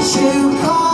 you call